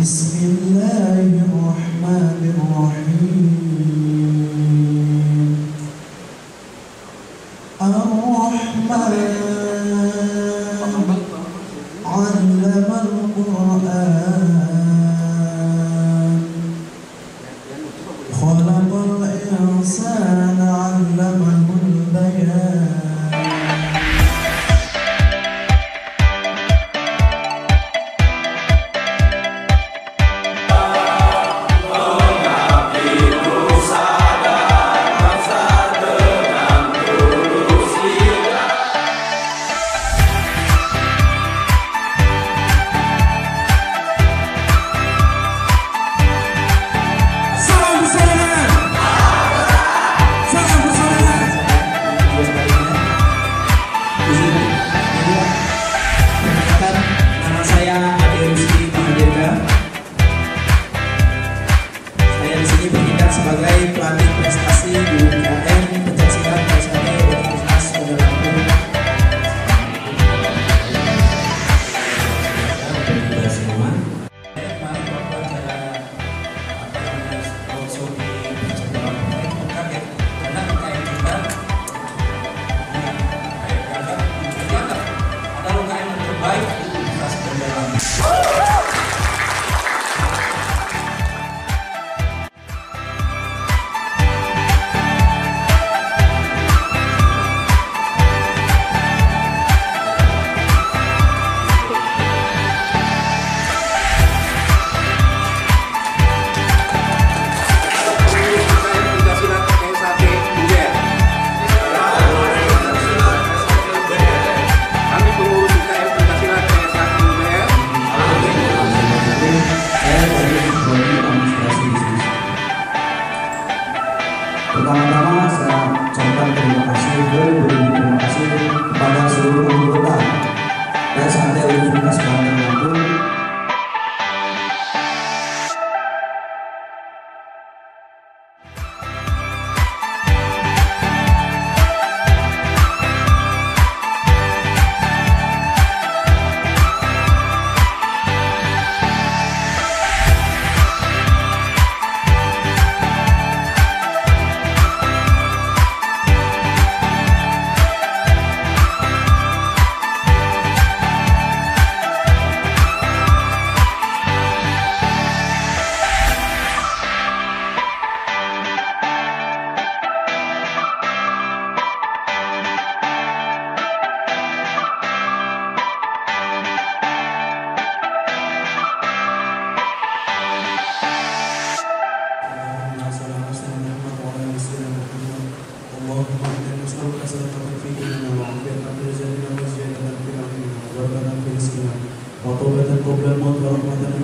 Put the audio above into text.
بسم الله الرحمن الرحيم. الرحمن علم القرآن. خلق الإنسان. sebagai pelatih prestasi di UKM Pertama-tama saya ucapkan terima kasih, terima kasih kepada seluruh anggota. Dan sampai universitas Wa tawbatan qabla al-maut wa rahmatan